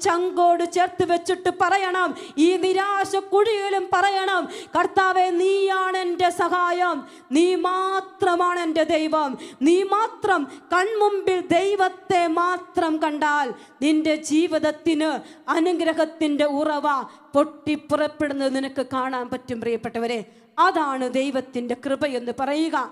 ചങ്കോട് ചേർത്ത് വെച്ചിട്ട് പറയണം. ഈ നിരാശ കുഴിയിലും പറയണം. കർത്താവെ നീയാണ് എന്റെ സഹായം. നീ മാത്രമാണ് എന്റെ ദൈവം. നീ മാത്രം കൺമുമ്പിൽ ദൈവത്തെ മാത്രം കണ്ടാൽ നിന്റെ ജീവിതത്തിന് അനുഗ്രഹത്തിന്റെ ഉറവ പൊട്ടിപ്പുറപ്പെടുന്നത് നിനക്ക് കാണാൻ പറ്റും പ്രിയപ്പെട്ടവരെ. അതാണ് ദൈവത്തിന്റെ കൃപയെന്ന് പറയുക.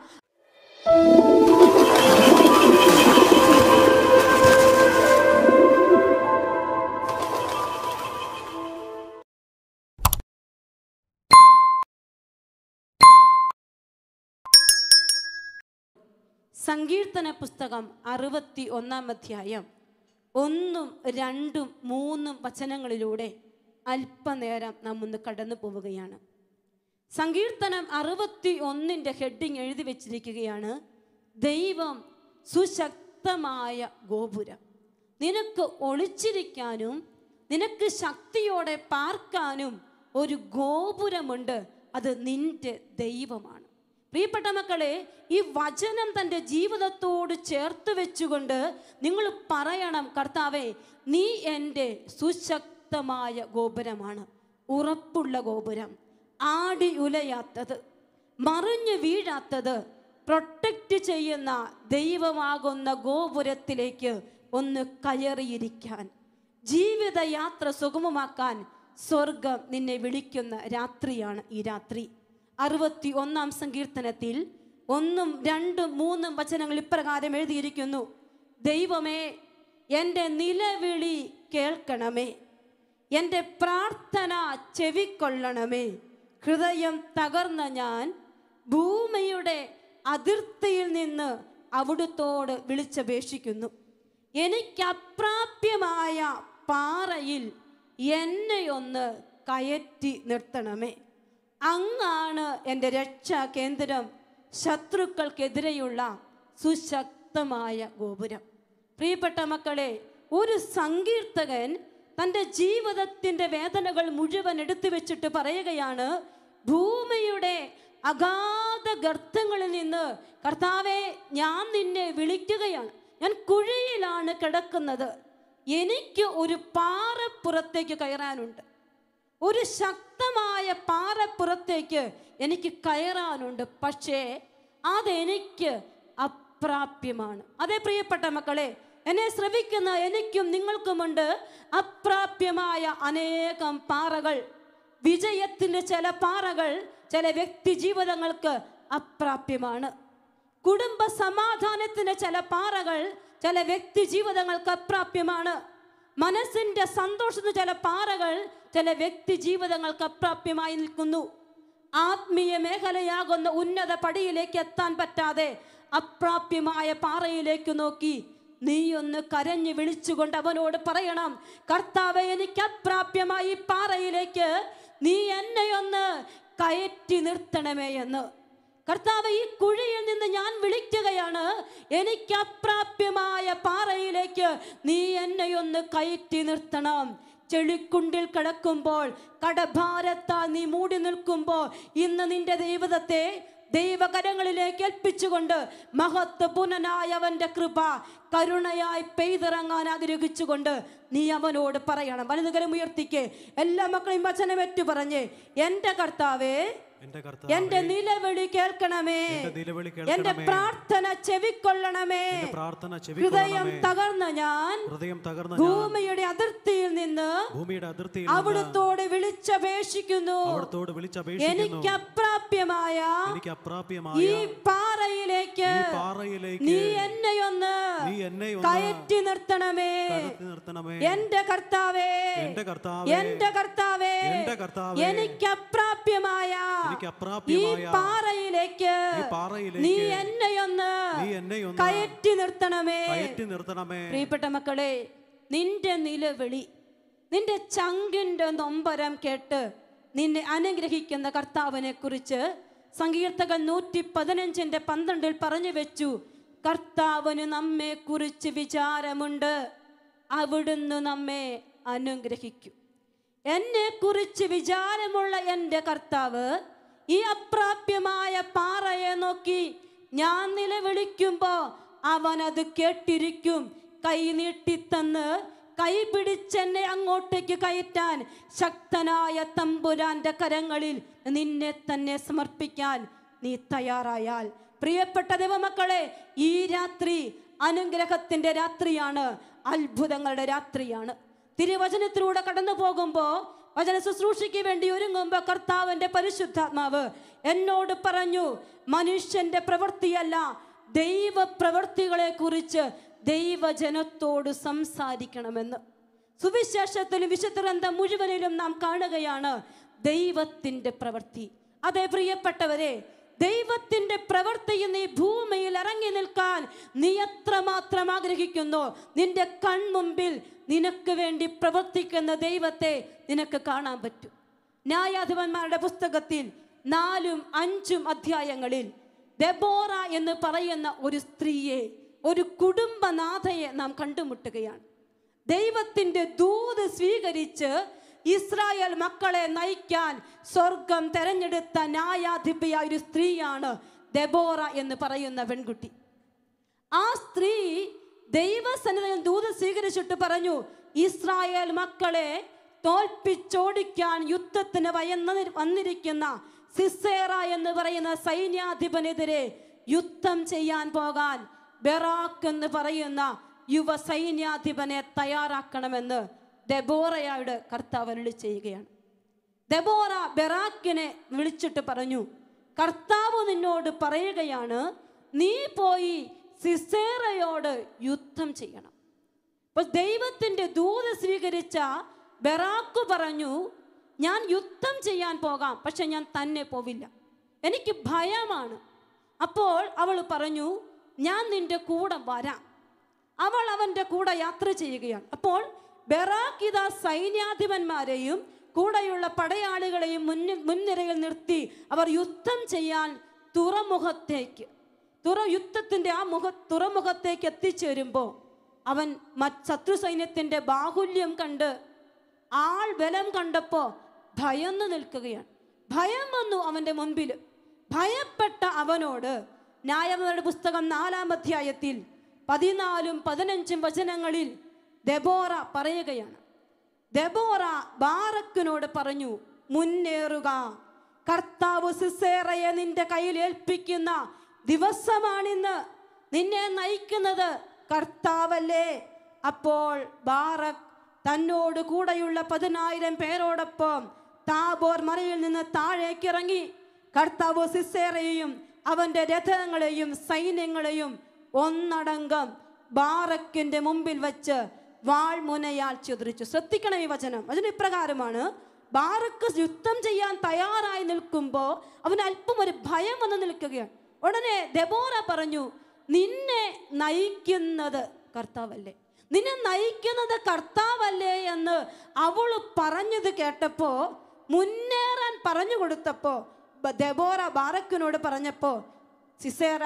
സങ്കീർത്തന പുസ്തകം അറുപത്തി ഒന്നാം അധ്യായം. ഒന്നും രണ്ടും മൂന്നും വചനങ്ങളിലൂടെ അല്പനേരം നാം ഒന്ന് കടന്നു പോവുകയാണ്. സങ്കീർത്തനം അറുപത്തി ഒന്നിന്റെ ഹെഡിങ് എഴുതി വെച്ചിരിക്കുകയാണ് ദൈവം സുശക്തമായ ഗോപുരം. നിനക്ക് ഒളിച്ചിരിക്കാനും നിനക്ക് ശക്തിയോടെ പാർക്കാനും ഒരു ഗോപുരമുണ്ട്. അത് നിന്റെ ദൈവമാണ്. പ്രിയപ്പെട്ട മക്കളെ ഈ വചനം തന്റെ ജീവിതത്തോട് ചേർത്ത് വെച്ചുകൊണ്ട് നിങ്ങൾ പറയണം കർത്താവെ നീ എന്റെ സുശക്തമായ ഗോപുരമാണ് ഉറപ്പുള്ള ഗോപുരം ആടി ഉലയാത്തത് മറിഞ്ഞു വീഴാത്തത് പ്രൊട്ടക്റ്റ് ചെയ്യുന്ന ദൈവമാകുന്ന ഗോപുരത്തിലേക്ക് ഒന്ന് കയറിയിരിക്കാൻ ജീവിതയാത്ര സുഗമമാക്കാൻ സ്വർഗം നിന്നെ വിളിക്കുന്ന രാത്രിയാണ് ഈ രാത്രി. അറുപത്തി ഒന്നാം സങ്കീർത്തനത്തിൽ ഒന്നും രണ്ടും മൂന്നും വചനങ്ങൾ ഇപ്രകാരം എഴുതിയിരിക്കുന്നു. ദൈവമേ എന്റെ നിലവിളി കേൾക്കണമേ. എന്റെ പ്രാർത്ഥന ചെവിക്കൊള്ളണമേ. ഹൃദയം തകർന്ന ഞാൻ ഭൂമിയുടെ അതിർത്തിയിൽ നിന്ന് അവിടുത്തോട് വിളിച്ചപേക്ഷിക്കുന്നു. എനിക്കപ്രാപ്യമായ പാറയിൽ എന്നെ ഒന്ന് കയറ്റി നിർത്തണമേ. അങ്ങാണ് എന്റെ രക്ഷാ കേന്ദ്രം ശത്രുക്കൾക്കെതിരെയുള്ള സുശക്തമായ ഗോപുരം. പ്രിയപ്പെട്ട മക്കളെ ഒരു സങ്കീർത്തകൻ തന്റെ ജീവിതത്തിന്റെ വേദനകൾ മുഴുവൻ എടുത്തു വെച്ചിട്ട് പറയുകയാണ് ഭൂമിയുടെ അഗാധ ഗർത്തങ്ങളിൽ നിന്ന് കർത്താവെ ഞാൻ നിന്നെ വിളിക്കുകയാണ്. ഞാൻ കുഴിയിലാണ് കിടക്കുന്നത്. എനിക്ക് ഒരു പാറപ്പുറത്തേക്ക് കയറാനുണ്ട്. ഒരു ശക്തമായ പാറപ്പുറത്തേക്ക് എനിക്ക് കയറാനുണ്ട്. പക്ഷേ അതെനിക്ക് അപ്രാപ്യമാണ്. അതേ പ്രിയപ്പെട്ട മക്കളെ എന്നെ ശ്രവിക്കുന്ന എനിക്കും നിങ്ങൾക്കുമുണ്ട് അപ്രാപ്യമായ അനേകം പാറകൾ. വിജയത്തിന്റെ ചില പാറകൾ ചില വ്യക്തി ജീവിതങ്ങൾക്ക് അപ്രാപ്യമാണ്. കുടുംബ സമാധാനത്തിന്റെ ചില പാറകൾ ചില വ്യക്തി ജീവിതങ്ങൾക്ക് അപ്രാപ്യമാണ്. മനസ്സിന്റെ സന്തോഷത്തിന് ചില പാറകൾ ചില വ്യക്തി ജീവിതങ്ങൾക്ക് അപ്രാപ്യമായി നിൽക്കുന്നു. ആത്മീയ മേഖലയാകുന്ന ഉന്നത പടിയിലേക്ക് എത്താൻ പറ്റാതെ അപ്രാപ്യമായ പാറയിലേക്ക് നോക്കി നീ ഒന്ന് കരഞ്ഞു വിളിച്ചുകൊണ്ട് അവനോട് പറയണം കർത്താവ് എനിക്ക് അപ്രാപ്യമായി പാറയിലേക്ക് നീ എന്നെയൊന്ന് കയറ്റി നിർത്തണമേ എന്ന്. കർത്താവ് ഈ കുഴിയിൽ നിന്ന് ഞാൻ വിളിക്കുകയാണ് എനിക്ക് അപ്രാപ്യമായ പാറയിലേക്ക് നീ എന്നെയൊന്ന് കയറ്റി നിർത്തണം. ചെളിക്കുണ്ടിൽ കിടക്കുമ്പോൾ കടഭാരത്താൽ നീ മൂടി നിൽക്കുമ്പോൾ ഇന്ന് നിന്റെ ദൈവത്തെ ദൈവകരങ്ങളിലേക്ക് ഏൽപ്പിച്ചുകൊണ്ട് മഹത്വപൂർണനായ പുനനായവന്റെ കൃപ കരുണയായി പെയ്തിറങ്ങാൻ ആഗ്രഹിച്ചുകൊണ്ട് നീ അവനോട് പറയണം. വലുതുകരം ഉയർത്തിക്ക്. എല്ലാ മക്കളെയും വചനമേറ്റു പറഞ്ഞ്. എന്റെ കർത്താവേ എന്റെ നിലവിളി കേൾക്കണമേ. എന്റെ പ്രാർത്ഥന ചെവിക്കൊള്ളണമേ. പ്രാർത്ഥന ഹൃദയം തകർന്ന ഞാൻ ഹൃദയം തകർന്ന ഭൂമിയുടെ അതിർത്തിയിൽ നിന്ന് ഭൂമിയുടെ അതിർത്തിയിൽ അവിടുത്തോട് വിളിച്ചപേക്ഷിക്കുന്നു. അവിടത്തോട് വിളിച്ചപേക്ഷിക്കുന്നു. എനിക്ക് അപ്രാപ്യമായ എനിക്ക് അപ്രാപ്യമായ ഈ പാറയിലേക്ക്. നീ എന്നെ ഒന്ന് കയറ്റി നിർത്തണമേ. എന്റെ കർത്താവേ. എന്റെ കർത്താവേ. എനിക്ക് അപ്രാപ്യമായ ഈ പാറയിലേക്ക് നീ എന്നെ ഒന്ന് കയറ്റി നിർത്തണമേ. കയറ്റി നിർത്തണമേ. പ്രിയപ്പെട്ട മക്കളെ നിന്റെ നിലവിളി നിന്റെ ചങ്കിന്റെ നൊമ്പരം കേട്ട് നിന്നെ അനുഗ്രഹിക്കുന്ന കർത്താവിനെ കുറിച്ച് സങ്കീർത്തകൻ നൂറ്റി പതിനഞ്ചിന്റെ പന്ത്രണ്ടിൽ പറഞ്ഞു വെച്ചു കർത്താവിന് നമ്മെ കുറിച്ച് വിചാരമുണ്ട്. അവിടുന്ന് നമ്മെ അനുഗ്രഹിക്കും. എന്നെ കുറിച്ച് വിചാരമുള്ള എന്റെ കർത്താവ് ഈ അപ്രാപ്യമായ പാറയെ നോക്കി ഞാൻ നിലവിളിക്കുമ്പോൾ അവൻ അത് കേട്ടിരിക്കും കൈ നീട്ടിത്തന്ന് കൈപിടിച്ചെന്നെ അങ്ങോട്ടേക്ക് കയറ്റാൻ ശക്തനായ തമ്പുരാന്റെ കരങ്ങളിൽ നിന്നെ തന്നെ സമർപ്പിക്കാൻ നീ തയ്യാറായാൽ. പ്രിയപ്പെട്ട ദൈവമക്കളെ ഈ രാത്രി അനുഗ്രഹത്തിന്റെ രാത്രിയാണ് അത്ഭുതങ്ങളുടെ രാത്രിയാണ്. തിരുവചനത്തിലൂടെ കടന്നു പോകുമ്പോൾ വചന ശുശ്രൂഷയ്ക്ക് വേണ്ടി ഒരുങ്ങുമ്പോൾ കർത്താവിന്റെ പരിശുദ്ധാത്മാവ് എന്നോട് പറഞ്ഞു മനുഷ്യന്റെ പ്രവൃത്തിയല്ല ദൈവ പ്രവൃത്തികളെ കുറിച്ച് ദൈവജനത്തോട് സംസാരിക്കണമെന്ന്. സുവിശേഷത്തിലും വിശുദ്ധ മുഴുവനിലും നാം കാണുകയാണ് ദൈവത്തിന്റെ പ്രവൃത്തി. അതെ പ്രിയപ്പെട്ടവരെ ദൈവത്തിന്റെ പ്രവൃത്തിയിൽ നീ ഭൂമിയിൽ ഇറങ്ങി നിൽക്കാൻ നീ എത്രമാത്രം ആഗ്രഹിക്കുന്നു? നിന്റെ കൺമുമ്പിൽ നിനക്ക് വേണ്ടി പ്രവർത്തിക്കുന്ന ദൈവത്തെ നിനക്ക് കാണാൻ പറ്റും. ന്യായാധിപന്മാരുടെ പുസ്തകത്തിൽ നാലും അഞ്ചും അധ്യായങ്ങളിൽ ദബോറ എന്ന് പറയുന്ന ഒരു സ്ത്രീയെ ഒരു കുടുംബനാഥയെ നാം കണ്ടുമുട്ടുകയാണ്. ദൈവത്തിന്റെ ദൂത് സ്വീകരിച്ച് ഇസ്രായേൽ മക്കളെ നയിക്കാൻ സ്വർഗം തെരഞ്ഞെടുത്ത ന്യായാധിപയായ ഒരു സ്ത്രീയാണ് ദബോറ എന്ന് പറയുന്ന പെൺകുട്ടി. ആ സ്ത്രീ ദൈവസന്നിധിയിൽ ദൂത് സ്വീകരിച്ചിട്ട് പറഞ്ഞു ഇസ്രായേൽ മക്കളെ തോൽപ്പിച്ചോടിക്കാൻ യുദ്ധത്തിന് വയന്ന് വന്നിരിക്കുന്ന സിസേറ എന്ന് പറയുന്ന സൈന്യാധിപനെതിരെ യുദ്ധം ചെയ്യാൻ പോകാൻ ബെറാക്ക് എന്ന് പറയുന്ന യുവ സൈന്യാധിപനെ തയ്യാറാക്കണമെന്ന് ദബോറയോട് കർത്താവ് അരുളി ചെയ്യുകയാണ്. ദബോറ ബെറാക്കിനെ വിളിച്ചിട്ട് പറഞ്ഞു കർത്താവ് നിന്നോട് പറയുകയാണ് നീ പോയി സിസേറയോട് യുദ്ധം ചെയ്യണം. അപ്പൊ ദൈവത്തിന്റെ ദൂത് സ്വീകരിച്ച ബെറാക്ക് പറഞ്ഞു ഞാൻ യുദ്ധം ചെയ്യാൻ പോകാം പക്ഷെ ഞാൻ തന്നെ പോവില്ല. എനിക്ക് ഭയമാണ്. അപ്പോൾ അവൾ പറഞ്ഞു ഞാൻ നിന്റെ കൂടെ വരാം. അവൾ അവന്റെ കൂടെ യാത്ര ചെയ്യുകയാണ്. അപ്പോൾ ബെറാക്കിത സൈന്യാധിപന്മാരെയും കൂടെയുള്ള പടയാളികളെയും മുന്നിൽ മുൻനിരയിൽ നിർത്തി അവർ യുദ്ധം ചെയ്യാൻ തുറമുഖത്തേക്ക് തുറ യുദ്ധത്തിന്റെ ആ മുഖ തുറമുഖത്തേക്ക് എത്തിച്ചേരുമ്പോൾ അവൻ ശത്രു സൈന്യത്തിന്റെ ബാഹുല്യം കണ്ട് ആൾ ബലം കണ്ടപ്പോൾ ഭയന്നു നിൽക്കുകയാണ്. ഭയം വന്നു അവന്റെ മുൻപിൽ. ഭയപ്പെട്ട അവനോട് ന്യായമരുടെ പുസ്തകം നാലാം അധ്യായത്തിൽ പതിനാലും പതിനഞ്ചും വചനങ്ങളിൽ ദബോറ പറയുകയാണ്. ദബോറ ബാറക്കിനോട് പറഞ്ഞു മുന്നേറുക. കർത്താവ് സിസേറയെ നിന്റെ കയ്യിൽ ഏൽപ്പിക്കുന്ന ദിവസമാണിന്ന്. നിന്നെ നയിക്കുന്നത് കർത്താവല്ലേ? അപ്പോൾ ബാറക് തന്നോട് കൂടെയുള്ള പതിനായിരം പേരോടൊപ്പം താബോർ മറയിൽ നിന്ന് താഴേക്കിറങ്ങി കർത്താവ് സിസേറയെയും അവന്റെ രഥങ്ങളെയും സൈന്യങ്ങളെയും ഒന്നടങ്കം ബാറക്കിന്റെ മുമ്പിൽ വെച്ച് വാൾമുനയാൽ ചിതറിച്ചു. ശ്രദ്ധിക്കണം ഈ വചനം. വചനം ഇപ്രകാരമാണ്. ബാറക്ക് യുദ്ധം ചെയ്യാൻ തയ്യാറായി നിൽക്കുമ്പോൾ അവന് അല്പം ഒരു ഭയം വന്ന് നിൽക്കുകയാണ്. ഉടനെ ദബോറ പറഞ്ഞു നിന്നെ നയിക്കുന്നത് കർത്താവല്ലേ? നിന്നെ നയിക്കുന്നത് കർത്താവല്ലേ എന്ന് അവൾ പറഞ്ഞത് കേട്ടപ്പോൾ മുന്നേറാൻ പറഞ്ഞു കൊടുത്തപ്പോ ബ- ദബോറ ബാറക്കിനോട് പറഞ്ഞപ്പോൾ സിസേറ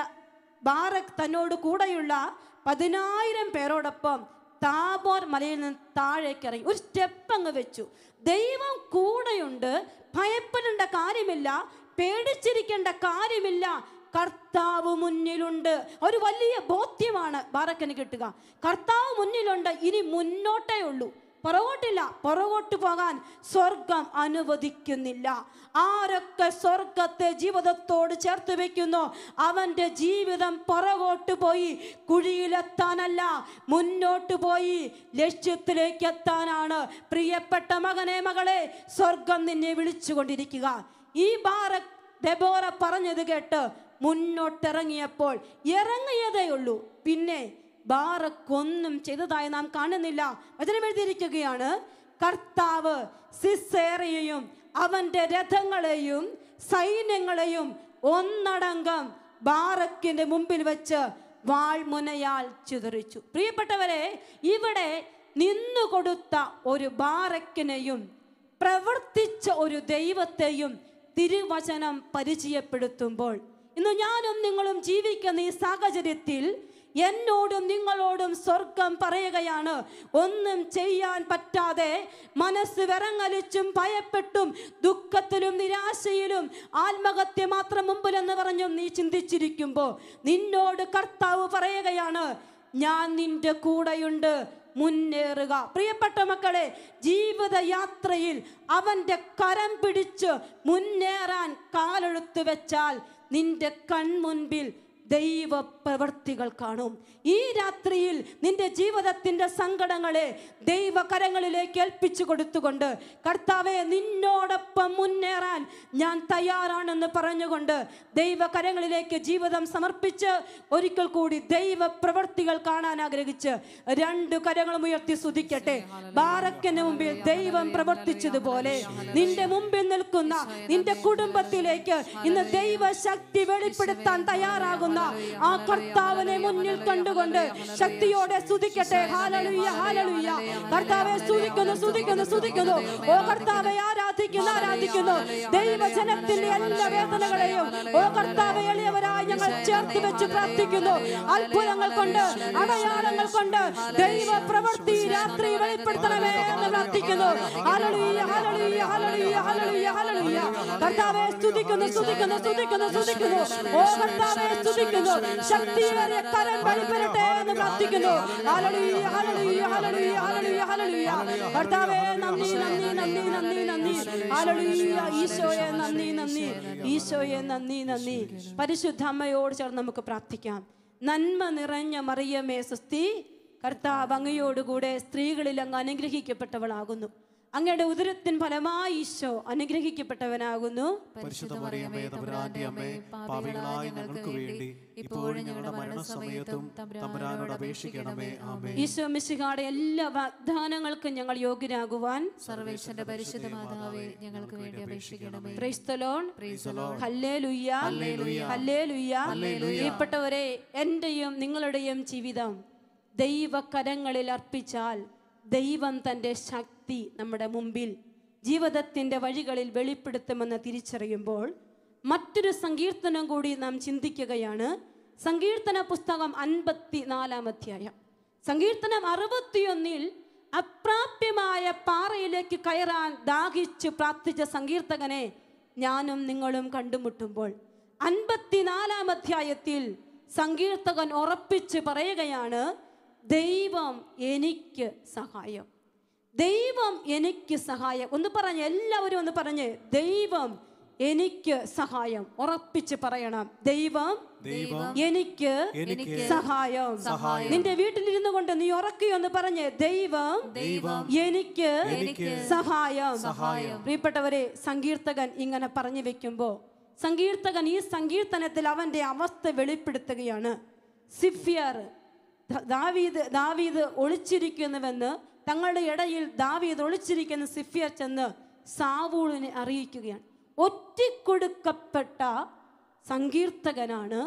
ബാറക് തന്നോട് കൂടെയുള്ള പതിനായിരം പേരോടൊപ്പം താബോർ മലയിൽ നിന്ന് താഴേക്ക് ഇറങ്ങി ഒരു സ്റ്റെപ്പ് അങ്ങ് വെച്ചു. ദൈവം കൂടെയുണ്ട് ഭയപ്പെടേണ്ട കാര്യമില്ല പേടിച്ചിരിക്കേണ്ട കാര്യമില്ല. കർത്താവ് മുന്നിലുണ്ട്. ഒരു വലിയ ബോധ്യമാണ് ബാറക്കിന് കിട്ടുക. കർത്താവ് മുന്നിലുണ്ട് ഇനി മുന്നോട്ടേ ഉള്ളൂ. പുറകോട്ടില്ല. പുറകോട്ട് പോകാൻ സ്വർഗം അനുവദിക്കുന്നില്ല. ആരൊക്കെ സ്വർഗത്തെ ജീവിതത്തോട് ചേർത്ത് വെക്കുന്നു? അവന്റെ ജീവിതം പുറകോട്ട് പോയി കുഴിയിലെത്താനല്ല മുന്നോട്ട് പോയി ലക്ഷ്യത്തിലേക്ക് എത്താനാണ് പ്രിയപ്പെട്ട മകനെ മകളെ സ്വർഗം നിന്നെ വിളിച്ചുകൊണ്ടിരിക്കുക. ഈ ബാറ ദബോറ പറഞ്ഞത് കേട്ട് മുന്നോട്ടിറങ്ങിയപ്പോൾ ഇറങ്ങിയതേ ഉള്ളൂ പിന്നെ ബാറക്കൊന്നും ചെയ്തതായി നാം കാണുന്നില്ല. വചനം എഴുതിയിരിക്കുകയാണ് കർത്താവ് സിസേറയെയും അവന്റെ രഥങ്ങളെയും സൈന്യങ്ങളെയും ഒന്നടങ്കം ബാറക്കിന്റെ മുമ്പിൽ വെച്ച് വാൾമുനയാൽ ചിതറിച്ചു. പ്രിയപ്പെട്ടവരെ ഇവിടെ നിന്നുകൊടുത്ത ഒരു ബാറക്കിനെയും പ്രവർത്തിച്ച ഒരു ദൈവത്തെയും തിരുവചനം പരിചയപ്പെടുത്തുമ്പോൾ ഇന്ന് ഞാനും നിങ്ങളും ജീവിക്കുന്ന ഈ സാഹചര്യത്തിൽ എന്നോടും നിങ്ങളോടും സ്വർഗം പറയുകയാണ്. ഒന്നും ചെയ്യാൻ പറ്റാതെ മനസ്സ് വിറങ്ങലിച്ചും ഭയപ്പെട്ടും ദുഃഖത്തിലും നിരാശയിലും ആത്മഹത്യ മാത്രം മുമ്പിലെന്ന് പറഞ്ഞും നീ ചിന്തിച്ചിരിക്കുമ്പോൾ നിന്നോട് കർത്താവ് പറയുകയാണ് ഞാൻ നിന്റെ കൂടെയുണ്ട് മുന്നേറുക. പ്രിയപ്പെട്ട മക്കളെ ജീവിതയാത്രയിൽ അവന്റെ കരം പിടിച്ച് മുന്നേറാൻ കാലെടുത്ത് വെച്ചാൽ നിന്റെ കൺമുൻപിൽ ദൈവ പ്രവർത്തികൾ കാണും. ഈ രാത്രിയിൽ നിന്റെ ജീവിതത്തിന്റെ സങ്കടങ്ങളെ ദൈവകരങ്ങളിലേക്ക് ഏൽപ്പിച്ചു കൊടുത്തുകൊണ്ട് കർത്താവെ നിന്നോടൊപ്പം മുന്നേറാൻ ഞാൻ തയ്യാറാണെന്ന് പറഞ്ഞുകൊണ്ട് ദൈവകരങ്ങളിലേക്ക് ജീവിതം സമർപ്പിച്ച് ഒരിക്കൽ കൂടി ദൈവ പ്രവർത്തികൾ കാണാൻ ആഗ്രഹിച്ച് രണ്ട് കരങ്ങളും ഉയർത്തി സ്തുതിക്കട്ടെ. ബാറക്കന് മുമ്പിൽ ദൈവം പ്രവർത്തിച്ചതുപോലെ നിന്റെ മുമ്പിൽ നിൽക്കുന്ന നിന്റെ കുടുംബത്തിലേക്ക് ഇന്ന് ദൈവശക്തി വെളിപ്പെടുത്താൻ തയ്യാറാകുന്ന ആ കർത്താവിനെ മുന്നിൽ കണ്ടുകൊണ്ട് ശക്തിയോടെ സ്തുതിക്കട്ടെ. ഹാലലുയ്യ ഹാലലുയ്യ കർത്താവെ സ്തുതിക്കുന്നു സ്തുതിക്കുന്നു സ്തുതിക്കുന്നു. ഓ കർത്താവെ ആരാധിക്കുന്നു ആരാധിക്കുന്നു. ദൈവജനത്തിന്റെ എല്ലാ വേദനകളെയും ഓ കർത്താവെ എളിയവരായി ഞങ്ങൾ ചേർത്ത് വെച്ച് പ്രാർത്ഥിക്കുന്നു. അത്ഭുതങ്ങൾ കൊണ്ട് അടയാളങ്ങൾ കൊണ്ട് ദൈവ പ്രവൃത്തി രാത്രി വെളിപ്പെടുത്തണമേ എന്ന് പ്രാർത്ഥിക്കുന്നു. ഹല്ലേലൂയ ഹല്ലേലൂയ ഹല്ലേലൂയ ഹല്ലേലൂയ ഹല്ലേലൂയ. കർത്താവെ സ്തുതിക്കുന്നു സ്തുതിക്കുന്നു സ്തുതിക്കുന്നു സ്തുതിക്കുന്നു. ഓ കർത്താവെ സ്തുതിക്കുന്നു. ശക്തിയേറിയ കരം വെളിപ്പെടട്ടെ എന്ന് പ്രാർത്ഥിക്കുന്നു. കർത്താവെ നന്ദി നന്ദി നന്ദി നന്ദി നന്ദി. ഈശോയെ നന്ദി നന്ദി. ഈശോയെ നന്ദി നന്ദി. പരിശുദ്ധ അമ്മയോട് ചേർന്ന് നമുക്ക് പ്രാർത്ഥിക്കാം. നന്മ നിറഞ്ഞ മറിയമേ സുസ്തി കർത്താവ് അങ്ങയോടുകൂടെ സ്ത്രീകളിൽ അങ്ങ് അനുഗ്രഹിക്കപ്പെട്ടവളാകുന്നു. അങ്ങയുടെ ഉദരത്തിൻ ഫലമായി ഈശോ അനുഗ്രഹിക്കപ്പെട്ടവനാകുന്നു. ഈശോ മിശിഹാടെ എല്ലാ വാഗ്ദാനങ്ങൾക്കും ഞങ്ങൾ യോഗ്യരാകുവാൻ സർവേശ്വരന്റെ പരിശുദ്ധ മാതാവേ ഞങ്ങൾക്ക് വേണ്ടി അപേക്ഷിക്കണമേ. പ്രിയപ്പെട്ടവരെ എന്റെയും നിങ്ങളുടെയും ജീവിതം ദൈവകരങ്ങളിൽ അർപ്പിച്ചാൽ ദൈവം തന്റെ ശക്തി നമ്മുടെ മുമ്പിൽ ജീവിതത്തിന്റെ വഴികളിൽ വെളിപ്പെടുത്തുമെന്ന് തിരിച്ചറിയുമ്പോൾ മറ്റൊരു സങ്കീർത്തനം കൂടി നാം ചിന്തിക്കുകയാണ്. സങ്കീർത്തന പുസ്തകം അൻപത്തി നാലാം അധ്യായം. സങ്കീർത്തനം അറുപത്തിയൊന്നിൽ അപ്രാപ്യമായ പാറയിലേക്ക് കയറാൻ ദാഹിച്ച് പ്രാർത്ഥിച്ച സങ്കീർത്തകനെ ഞാനും നിങ്ങളും കണ്ടുമുട്ടുമ്പോൾ അൻപത്തിനാലാം അധ്യായത്തിൽ സങ്കീർത്തകൻ ഉറപ്പിച്ച് പറയുകയാണ് ദൈവം എനിക്ക് സഹായം. ദൈവം എനിക്ക് സഹായം. ഒന്ന് പറഞ്ഞ് എല്ലാവരും ഒന്ന് പറഞ്ഞ് ദൈവം എനിക്ക് സഹായം. ഉറപ്പിച്ച് പറയണം. ദൈവം എനിക്ക് സഹായം. നിന്റെ വീട്ടിലിരുന്നു കൊണ്ട് നീ ഉറക്കുകയൊന്ന് പറഞ്ഞ് ദൈവം എനിക്ക് സഹായം. പ്രിയപ്പെട്ടവരെ സങ്കീർത്തകൻ ഇങ്ങനെ പറഞ്ഞു വെക്കുമ്പോൾ സങ്കീർത്തകൻ ഈ സങ്കീർത്തനത്തിൽ അവന്റെ അവസ്ഥ വെളിപ്പെടുത്തുകയാണ്. സിഫിയർ ദാവീദ് ദാവീദ് ഒളിച്ചിരിക്കുന്നുവെന്ന് തങ്ങളുടെ ഇടയിൽ ദാവീദ് ഒളിച്ചിരിക്കുന്ന സിഫിയർ ചെന്ന് സാവൂളിനെ അറിയിക്കുകയാണ്. ഒറ്റിക്കൊടുക്കപ്പെട്ട സങ്കീർത്തകനാണ്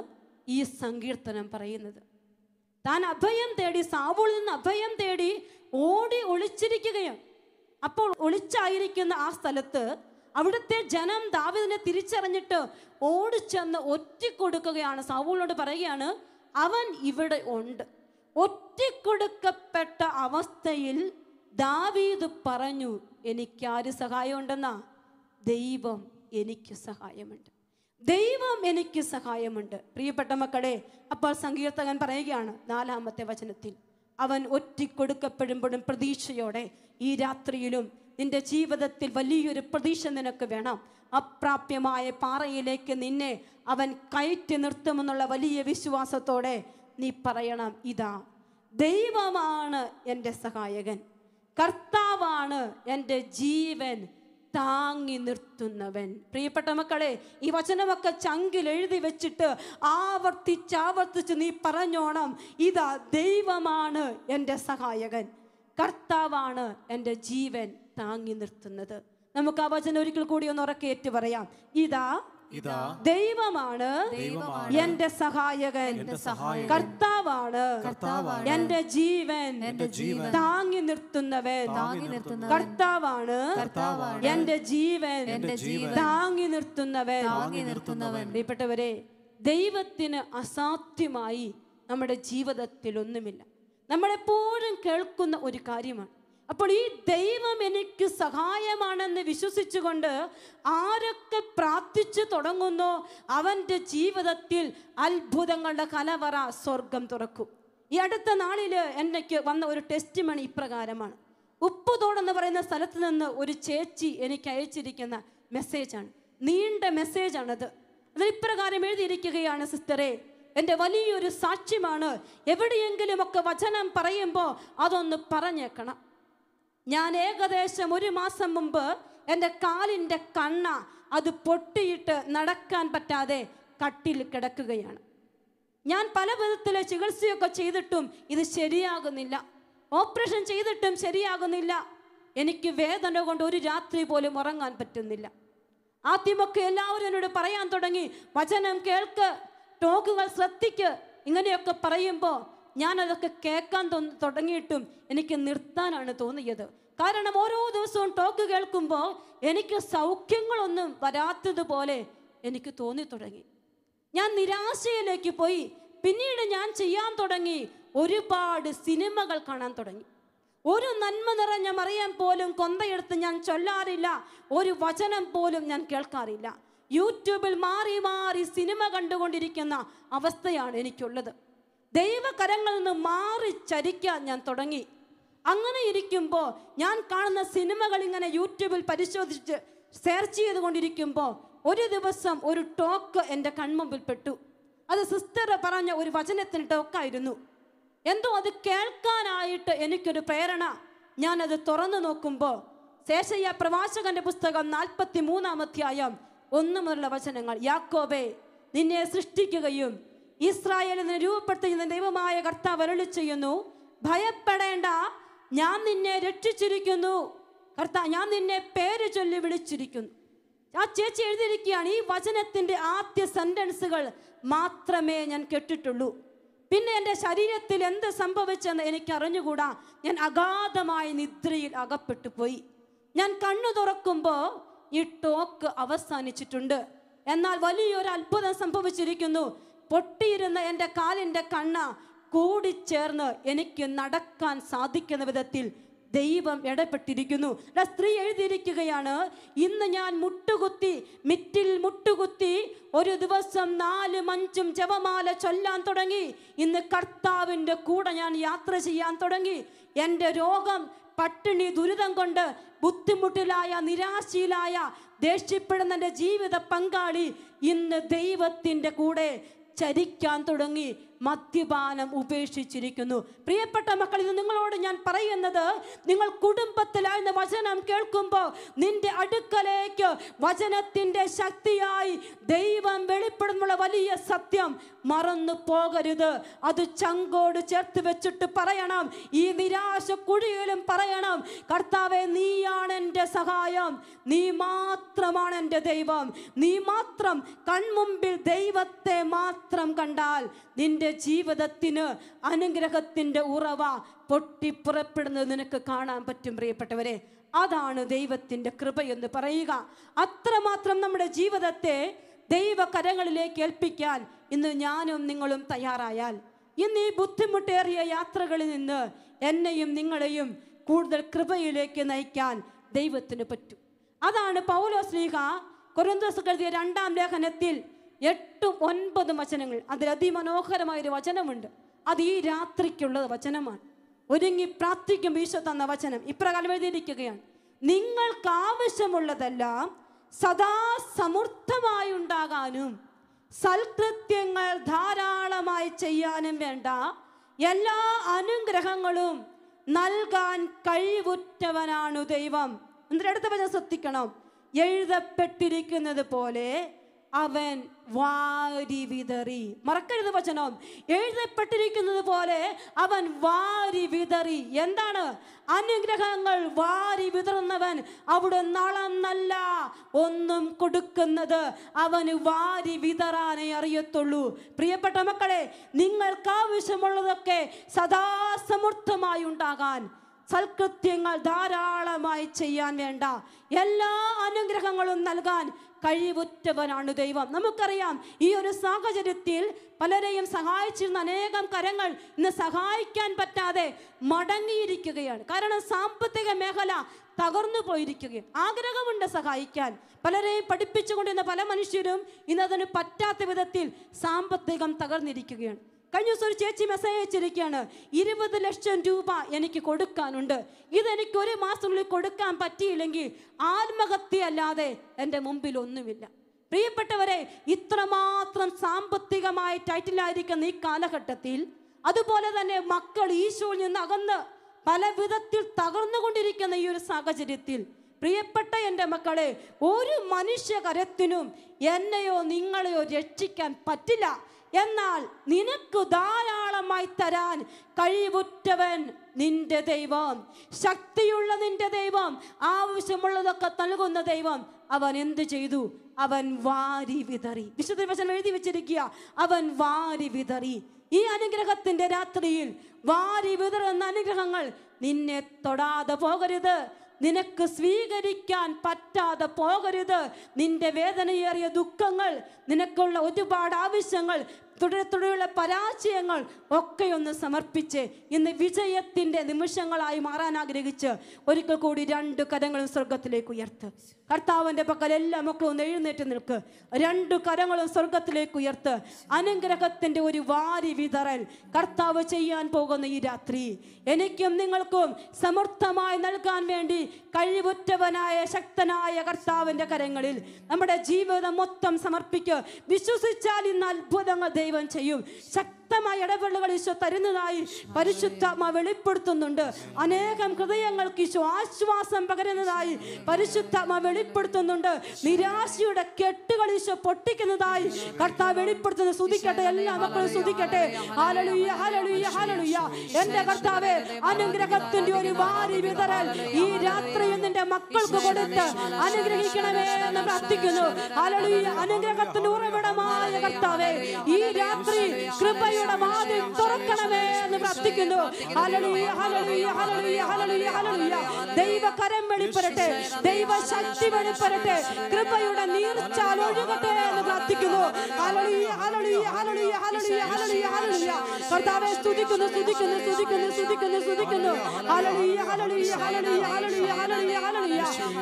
ഈ സങ്കീർത്തനം പറയുന്നത്. താൻ അഭയം തേടി സാവൂളിൽ നിന്ന് അഭയം തേടി ഓടി ഒളിച്ചിരിക്കുകയും അപ്പോൾ ഒളിച്ചായിരിക്കുന്ന ആ സ്ഥലത്ത് അവിടുത്തെ ജനം ദാവിദിനെ തിരിച്ചറിഞ്ഞിട്ട് ഓടിച്ചെന്ന് ഒറ്റിക്കൊടുക്കുകയാണ്. സാവൂളിനോട് പറയുകയാണ് അവൻ ഇവിടെ ഉണ്ട്. ഒറ്റിക്കൊടുക്കപ്പെട്ട അവസ്ഥയിൽ ദാവീദ് പറഞ്ഞു എനിക്കാര് സഹായമുണ്ടെന്നാ? ദൈവം എനിക്ക് സഹായമുണ്ട്. ദൈവം എനിക്ക് സഹായമുണ്ട്. പ്രിയപ്പെട്ട മക്കളെ അപ്പോൾ സങ്കീർത്തകൻ പറയുകയാണ് നാലാമത്തെ വചനത്തിൽ അവൻ ഒറ്റിക്കൊടുക്കപ്പെടുമ്പോഴും പ്രതീക്ഷയോടെ ഈ രാത്രിയിലും നിന്റെ ജീവിതത്തിൽ വലിയൊരു പ്രതീക്ഷ നിനക്ക് വേണം. അപ്രാപ്യമായ പാറയിലേക്ക് നിന്നെ അവൻ കയറ്റി നിർത്തുമെന്നുള്ള വലിയ വിശ്വാസത്തോടെ നീ പറയണം ഇതാ ദൈവമാണ് എന്റെ സഹായകൻ. കർത്താവാണ് എന്റെ ജീവൻ താങ്ങി നിർത്തുന്നവൻ. പ്രിയപ്പെട്ട മക്കളെ ഈ വചനമൊക്കെ ചങ്കിൽ എഴുതി വെച്ചിട്ട് ആവർത്തിച്ച് ആവർത്തിച്ച് നീ പറഞ്ഞോണം ഇതാ ദൈവമാണ് എന്റെ സഹായകൻ. കർത്താവാണ് എന്റെ ജീവൻ താങ്ങി നിർത്തുന്നത്. നമുക്ക് ആ വചനം ഒരിക്കൽ കൂടി ഒന്ന് ഉറക്കേറ്റ് പറയാം. ഇതാ ഇതാ ദൈവമാണ് എന്റെ സഹായകൻ. കർത്താവാണ്. എന്റെ ജീവൻ. താങ്ങി നിർത്തുന്നവൻ. കർത്താവാണ്. എന്റെ ജീവൻ. താങ്ങി നിർത്തുന്നവൻ. പ്രിയപ്പെട്ടവരെ ദൈവത്തിന് അസാധ്യമായി നമ്മുടെ ജീവിതത്തിൽ ഒന്നുമില്ല നമ്മളെപ്പോഴും കേൾക്കുന്ന ഒരു കാര്യമാണ്. അപ്പോൾ ഈ ദൈവം എനിക്ക് സഹായമാണെന്ന് വിശ്വസിച്ചുകൊണ്ട് ആരൊക്കെ പ്രാർത്ഥിച്ചു തുടങ്ങുന്നോ അവന്റെ ജീവിതത്തിൽ അത്ഭുതങ്ങളുടെ കലവറ സ്വർഗം തുറക്കും. ഈ അടുത്ത നാളിൽ എനിക്ക് വന്ന ഒരു ടെസ്റ്റ് മണി ഇപ്രകാരമാണ് ഉപ്പുതോടെന്ന് പറയുന്ന സ്ഥലത്ത് നിന്ന് ഒരു ചേച്ചി എനിക്ക് അയച്ചിരിക്കുന്ന മെസ്സേജാണ് നീണ്ട മെസ്സേജാണത് അതിൽ ഇപ്രകാരം എഴുതിയിരിക്കുകയാണ് സിസ്റ്ററെ എന്റെ വലിയൊരു സാക്ഷ്യമാണ്. എവിടെയെങ്കിലുമൊക്കെ വചനം പറയുമ്പോൾ അതൊന്ന് പറഞ്ഞേക്കണം. ഞാൻ ഏകദേശം ഒരു മാസം മുമ്പ് എന്റെ കാലിന്റെ കണ്ണ അത് പൊട്ടിയിട്ട് നടക്കാൻ പറ്റാതെ കട്ടിൽ കിടക്കുകയാണ്. ഞാൻ പല വിധത്തിലെ ചികിത്സയൊക്കെ ചെയ്തിട്ടും ഇത് ശരിയാകുന്നില്ല. ഓപ്പറേഷൻ ചെയ്തിട്ടും ശരിയാകുന്നില്ല. എനിക്ക് വേദന കൊണ്ട് ഒരു രാത്രി പോലും ഉറങ്ങാൻ പറ്റുന്നില്ല. ആദ്യമൊക്കെ എല്ലാവരും എന്നോട് പറയാൻ തുടങ്ങി വചനം കേൾക്ക് ടോക്കുകൾ ശ്രദ്ധിക്ക് ഇങ്ങനെയൊക്കെ പറയുമ്പോൾ ഞാൻ അതൊക്കെ കേൾക്കാൻ തുടങ്ങിയിട്ടും എനിക്ക് നിർത്താനാണ് തോന്നിയത്. കാരണം ഓരോ ദിവസവും ടോക്ക് കേൾക്കുമ്പോൾ എനിക്ക് സൗഖ്യങ്ങളൊന്നും വരാത്തതുപോലെ എനിക്ക് തോന്നി തുടങ്ങി. ഞാൻ നിരാശയിലേക്ക് പോയി. പിന്നീട് ഞാൻ ചെയ്യാൻ തുടങ്ങി. ഒരുപാട് സിനിമകൾ കാണാൻ തുടങ്ങി. ഒരു നന്മ നിറഞ്ഞ മറിയാൻ പോലും കൊന്തയെടുത്ത് ഞാൻ ചൊല്ലാറില്ല. ഒരു വചനം പോലും ഞാൻ കേൾക്കാറില്ല. യൂട്യൂബിൽ മാറി മാറി സിനിമ കണ്ടുകൊണ്ടിരിക്കുന്ന അവസ്ഥയാണ് എനിക്കുള്ളത്. ദൈവകരങ്ങളിൽ നിന്ന് മാറി ചരിക്കാൻ ഞാൻ തുടങ്ങി. അങ്ങനെ ഇരിക്കുമ്പോൾ ഞാൻ കാണുന്ന സിനിമകൾ ഇങ്ങനെ യൂട്യൂബിൽ പരിശോധിച്ച് സെർച്ച് ചെയ്തുകൊണ്ടിരിക്കുമ്പോൾ ഒരു ദിവസം ഒരു ടോക്ക് എന്റെ കൺമുമ്പിൽ പെട്ടു. അത് സിസ്റ്റർ പറഞ്ഞ ഒരു വചനത്തിന് ടോക്കായിരുന്നു. എന്തോ അത് കേൾക്കാനായിട്ട് എനിക്കൊരു പ്രേരണ. ഞാനത് തുറന്നു നോക്കുമ്പോൾ ശേഷയ്യ പ്രവാചകന്റെ പുസ്തകം നാൽപ്പത്തി മൂന്നാം അധ്യായം ഒന്ന് മുതലുള്ള വചനങ്ങൾ യാക്കോബെ നിന്നെ സൃഷ്ടിക്കുകയും ഇസ്രായേലിനെ രൂപപ്പെടുത്തുന്ന ദൈവമായ കർത്താവ് വരളി ചെയ്യുന്നു ഭയപ്പെടേണ്ട ഞാൻ നിന്നെ രക്ഷിച്ചിരിക്കുന്നു. കർത്താവ് ഞാൻ നിന്നെ പേര് ചൊല്ലി വിളിച്ചിരിക്കുന്നു. ആ ചേച്ചി എഴുതിയിരിക്കുകയാണ് ഈ വചനത്തിന്റെ ആദ്യ സെന്റൻസുകൾ മാത്രമേ ഞാൻ കേട്ടിട്ടുള്ളൂ. പിന്നെ എന്റെ ശരീരത്തിൽ എന്ത് സംഭവിച്ചെന്ന് എനിക്ക് അറിഞ്ഞുകൂടാ ഞാൻ അഗാധമായ നിദ്രയിൽ അകപ്പെട്ടു പോയി. ഞാൻ കണ്ണു തുറക്കുമ്പോൾ ഈ ടോക്ക് അവസാനിച്ചിട്ടുണ്ട്. എന്നാൽ വലിയൊരു അത്ഭുതം സംഭവിച്ചിരിക്കുന്നു. പൊട്ടിയിരുന്ന എന്റെ കാലിന്റെ കണ്ണ കൂടിച്ചേർന്ന് എനിക്ക് നടക്കാൻ സാധിക്കുന്ന വിധത്തിൽ ദൈവം ഇടപെട്ടിരിക്കുന്നു. സ്ത്രീ എഴുതിയിരിക്കുകയാണ് ഇന്ന് ഞാൻ മുട്ടുകുത്തി മിറ്റിൽ മുട്ടുകുത്തി ഒരു ദിവസം നാലും അഞ്ചും ജപമാല ചൊല്ലാൻ തുടങ്ങി. ഇന്ന് കർത്താവിന്റെ കൂടെ ഞാൻ യാത്ര ചെയ്യാൻ തുടങ്ങി. എന്റെ രോഗം പട്ടിണി ദുരിതം കൊണ്ട് ബുദ്ധിമുട്ടിലായ നിരാശയിലായ ദേഷ്യപ്പെടുന്ന എന്റെ ജീവിത പങ്കാളി ഇന്ന് ദൈവത്തിന്റെ കൂടെ ചരിക്കാൻ തുടങ്ങി. മദ്യപാനം ഉപേക്ഷിച്ചിരിക്കുന്നു. പ്രിയപ്പെട്ട മക്കൾ ഇത് നിങ്ങളോട് ഞാൻ പറയുന്നത് നിങ്ങൾ കുടുംബത്തിലായിരുന്ന വചനം കേൾക്കുമ്പോൾ നിന്റെ അടുക്കലേക്ക് വചനത്തിന്റെ ശക്തിയായി ദൈവം വെളിപ്പെടുന്നുള്ള വലിയ സത്യം മറന്നു പോകരുത്. അത് ചങ്കോട് ചേർത്ത് വെച്ചിട്ട് പറയണം. ഈ നിരാശ കുഴിയിലും പറയണം. കർത്താവെ നീയാണ് എന്റെ സഹായം. നീ മാത്രമാണ് എന്റെ ദൈവം. നീ മാത്രം കൺമുമ്പിൽ ദൈവത്തെ മാത്രം കണ്ടാൽ നിന്റെ ജീവിതത്തിന് അനുഗ്രഹത്തിന്റെ ഉറവ പൊട്ടിപ്പുറപ്പെടുന്നത് നിനക്ക് കാണാൻ പറ്റും പ്രിയപ്പെട്ടവരെ. അതാണ് ദൈവത്തിന്റെ കൃപയെന്ന് പറയുക. അത്രമാത്രം നമ്മുടെ ജീവിതത്തെ ദൈവകരങ്ങളിലേക്ക് ഏൽപ്പിക്കാൻ ഇന്ന് ഞാനും നിങ്ങളും തയ്യാറായാൽ ഇന്ന് ഈ ബുദ്ധിമുട്ടേറിയ യാത്രകളിൽ നിന്ന് എന്നെയും നിങ്ങളെയും കൂടുതൽ കൃപയിലേക്ക് നയിക്കാൻ ദൈവത്തിന് പറ്റും. അതാണ് പൗലോസ് ലീഹ കൊരിന്തോസ് എഴുതിയ രണ്ടാം ലേഖനത്തിൽ എട്ടും ഒൻപതും വചനങ്ങൾ. അതിൽ അതിമനോഹരമായൊരു വചനമുണ്ട്. അത് ഈ രാത്രിക്കുള്ളത് വചനമാണ്. ഒരുങ്ങി പ്രാർത്ഥിക്കും ഈശോ തന്ന വചനം. ഇപ്രകാരം എഴുതിയിരിക്കുകയാണ്. നിങ്ങൾക്ക് ആവശ്യമുള്ളതെല്ലാം സദാ സമൃദ്ധമായി ഉണ്ടാകാനും സൽകൃത്യങ്ങൾ ധാരാളമായി ചെയ്യാനും വേണ്ട എല്ലാ അനുഗ്രഹങ്ങളും നൽകാൻ കഴിവുറ്റവനാണു ദൈവം. എന്നിട്ട് അടുത്ത വചനം ശ്രദ്ധിക്കണം. എഴുതപ്പെട്ടിരിക്കുന്നത് പോലെ അവൻ വാരി വിതറി. മറക്കരുത് വചനം. എഴുതപ്പെട്ടിരിക്കുന്നത് പോലെ അവൻ വാരി വിതറി. എന്താണ്? അനുഗ്രഹങ്ങൾ വാരി വിതറുന്നവൻ അവിടെ നളന്നല്ല. ഒന്നും കൊടുക്കുന്നത് അവന് വാരി വിതറാനേ അറിയത്തുള്ളൂ. പ്രിയപ്പെട്ട മക്കളെ നിങ്ങൾക്ക് ആവശ്യമുള്ളതൊക്കെ സദാസമൃദ്ധമായി ഉണ്ടാകാൻ സൽകൃത്യങ്ങൾ ധാരാളമായി ചെയ്യാൻ വേണ്ട. എല്ലാ അനുഗ്രഹങ്ങളും നൽകാൻ കഴിവുറ്റവനാണ് ദൈവം. നമുക്കറിയാം ഈ ഒരു സാഹചര്യത്തിൽ പലരെയും സഹായിച്ചിരുന്ന അനേകം കരങ്ങൾ ഇന്ന് സഹായിക്കാൻ പറ്റാതെ മടങ്ങിയിരിക്കുകയാണ്. കാരണം സാമ്പത്തിക മേഖല തകർന്നു പോയിരിക്കുകയും ആഗ്രഹമുണ്ട് സഹായിക്കാൻ. പലരെയും പഠിപ്പിച്ചുകൊണ്ടിരുന്ന പല മനുഷ്യരും ഇന്നതിന് പറ്റാത്ത വിധത്തിൽ സാമ്പത്തികം തകർന്നിരിക്കുകയാണ്. കഴിഞ്ഞ ദിവസം ഒരു ചേച്ചി മെസ്സേജ് അയച്ചിരിക്കുകയാണ് ഇരുപത് ലക്ഷം രൂപ എനിക്ക് കൊടുക്കാനുണ്ട്. ഇതെനിക്ക് ഒരു മാസത്തിനുള്ളിൽ കൊടുക്കാൻ പറ്റിയില്ലെങ്കിൽ ആത്മഹത്യയല്ലാതെ എന്റെ മുമ്പിൽ ഒന്നുമില്ല പ്രിയപ്പെട്ടവരെ ഇത്രമാത്രം സാമ്പത്തികമായ ടൈറ്റിലായിരിക്കുന്ന ഈ കാലഘട്ടത്തിൽ അതുപോലെ തന്നെ മക്കൾ ഈശോയിൽ നിന്ന് അകന്ന് പല വിധത്തിൽ തകർന്നുകൊണ്ടിരിക്കുന്ന ഈ ഒരു സാഹചര്യത്തിൽ പ്രിയപ്പെട്ട എന്റെ മക്കളെ ഒരു മനുഷ്യകരത്തിനും എന്നെയോ നിങ്ങളെയോ രക്ഷിക്കാൻ പറ്റില്ല. എന്നാൽ നിനക്ക് ധാരാളമായി തരാൻ കഴിവുറ്റവൻ നിന്റെ ദൈവം. ശക്തിയുള്ള നിന്റെ ദൈവം ആവശ്യമുള്ളതൊക്കെ നൽകുന്ന ദൈവം. അവൻ എന്ത് ചെയ്തു? അവൻ വാരി വിതറി. വിശുദ്ധ എഴുതി വെച്ചിരിക്കുക അവൻ വാരി വിതറി. ഈ അനുഗ്രഹത്തിന്റെ രാത്രിയിൽ വാരി വിതറുന്ന അനുഗ്രഹങ്ങൾ നിന്നെ തൊടാതെ പോകരുത്. നിനക്ക് സ്വീകരിക്കാൻ പറ്റാതെ പോകരുത്. നിന്റെ വേദനയേറിയ ദുഃഖങ്ങൾ നിനക്കുള്ള ഒരുപാട് ആവശ്യങ്ങൾ തുടരെ തുടരെയുള്ള പരാജയങ്ങൾ ഒക്കെ ഒന്ന് സമർപ്പിച്ച് ഇന്ന് വിജയത്തിന്റെ നിമിഷങ്ങളായി മാറാൻ ആഗ്രഹിച്ച് ഒരിക്കൽ കൂടി രണ്ട് കരങ്ങളും സ്വർഗത്തിലേക്ക് ഉയർത്ത്. കർത്താവിന്റെ പക്കൽ എല്ലാ മക്കളും എഴുന്നേറ്റ് നിൽക്ക്. രണ്ട് കരങ്ങളും സ്വർഗത്തിലേക്ക് ഉയർത്ത്. അനുഗ്രഹത്തിന്റെ ഒരു വാരി വിതറൽ കർത്താവ് ചെയ്യാൻ പോകുന്ന ഈ രാത്രി. എനിക്കും നിങ്ങൾക്കും സമർത്ഥമായി നൽകാൻ വേണ്ടി കഴിവുറ്റവനായ ശക്തനായ കർത്താവിന്റെ കരങ്ങളിൽ നമ്മുടെ ജീവിതം മൊത്തം സമർപ്പിക്കുക വിശ്വസിച്ചാൽ ഇന്ന് അത്ഭുതങ്ങൾ ദൈവം ചെയ്യും. ശക്തമായ ഇടപെടലുകൾ ഈശോ തരുന്നതായി പരിശുദ്ധാത്മ വെളിപ്പെടുത്തുന്നുണ്ട്. അനേകം ഹൃദയങ്ങൾക്ക് ഈശോ ആശ്വാസം പകരുന്നതായി പരിശുദ്ധാത്മ വെളിപ്പെടുത്തുന്നുണ്ട്. നിരാശയുടെ കെട്ടുകൾ ഈശോ പൊട്ടിക്കുന്നതായി കർത്താവ് വെളിപ്പെടുത്തുന്നത് സ്തുതിക്കട്ടെ എല്ലാ മക്കളും സ്തുതിക്കട്ടെ. എന്റെ കർത്താവെ അനുഗ്രഹത്തിന്റെ ഒരു വാരി വിതറൽ ഈ രാത്രിയിൽ നിന്റെ മക്കൾക്ക് കൊടുത്ത് അനുഗ്രഹിക്കണമേ എന്ന് പ്രാർത്ഥിക്കുന്നു. അനുഗ്രഹത്തിന്റെ ഉറവിടമായ കർത്താവെ ഈ രാത്രി കൃപയുടെ വാതിൽ തുറക്കണമേ എന്ന് പ്രാർത്ഥിക്കുന്നു ദൈവ കരം വെളിപ്പെടട്ടെ ദൈവ ശക്തി വെളിപ്പെടട്ടെ കൃപയുടെ നീർച്ചാൽ ഒഴുകട്ടെ എന്ന് പ്രാർത്ഥിക്കുന്നു കർത്താവെ സ്തുതിക്കുന്നു സ്തുതിക്കുന്നു സ്തുതിക്കുന്നു സ്തുതിക്കുന്നു സ്തുതിക്കുന്നു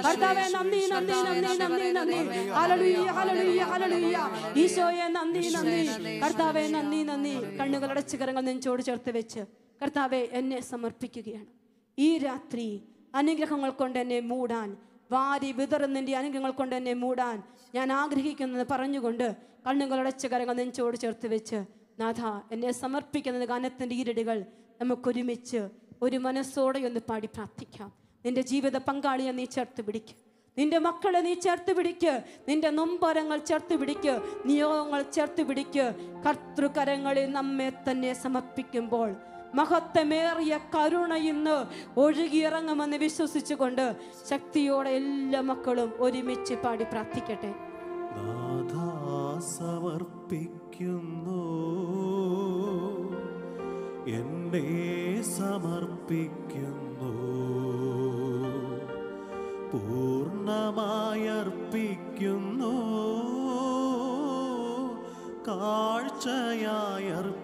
കർത്താവെ നന്ദി നന്ദി നന്ദി നന്ദി നന്ദി ഹാലലുയ്യ ഹാലലുയ്യ ഹാലലുയ്യ ഈശോയെ നന്ദി നന്ദി കർത്താവെ നന്ദി നന്ദി കണ്ണുകൾ ചികരങ്ങൾ കരങ്ങൾ നെഞ്ചോട് ചേർത്ത് വെച്ച് കർത്താവെ എന്നെ സമർപ്പിക്കുകയാണ്. ഈ രാത്രി അനുഗ്രഹങ്ങൾ കൊണ്ട് എന്നെ മൂടാൻ വാരി വിതറുന്നതിന്റെ അനുഗ്രഹങ്ങൾ കൊണ്ട് എന്നെ മൂടാൻ ഞാൻ ആഗ്രഹിക്കുന്നത് പറഞ്ഞുകൊണ്ട് കണ്ണുകളുടെ ചികരങ്ങൾ കരങ്ങൾ നെഞ്ചോട് ചേർത്ത് വെച്ച് നാഥ എന്നെ സമർപ്പിക്കുന്നത് ഗാനത്തിന്റെ ഈരടികൾ നമുക്കൊരുമിച്ച് ഒരു മനസ്സോടെ ഒന്ന് പാടി പ്രാർത്ഥിക്കാം. നിന്റെ ജീവിത പങ്കാളിയെ നീ ചേർത്ത് പിടിക്കുക നിന്റെ മക്കളെ നീ ചേർത്ത് പിടിക്ക്. നിന്റെ നൊമ്പരങ്ങൾ ചേർത്ത് പിടിക്ക്. നിയോഗങ്ങൾ ചേർത്ത് പിടിക്ക്. കർത്തൃകരങ്ങളിൽ നമ്മെ തന്നെ സമർപ്പിക്കുമ്പോൾ മഹത്വമേറിയ കരുണ ഇന്ന് ഒഴുകിയിറങ്ങുമെന്ന് വിശ്വസിച്ചുകൊണ്ട് ശക്തിയോടെ എല്ലാ മക്കളും ഒരുമിച്ച് പാടി പ്രാർത്ഥിക്കട്ടെ. സമർപ്പിക്കുന്നു. എന്നെ സമർപ്പിക്കുന്നു.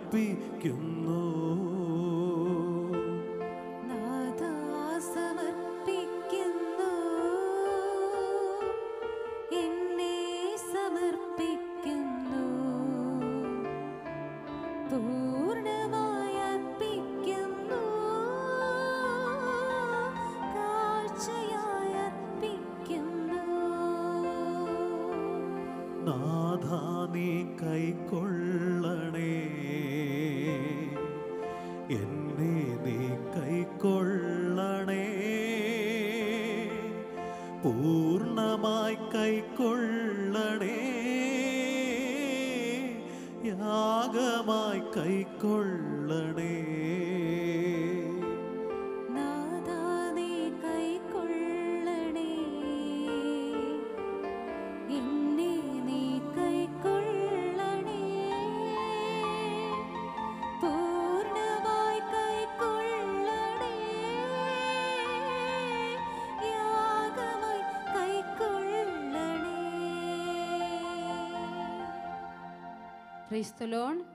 കാഴ്ചയായി എന്നെ Praise the Lord.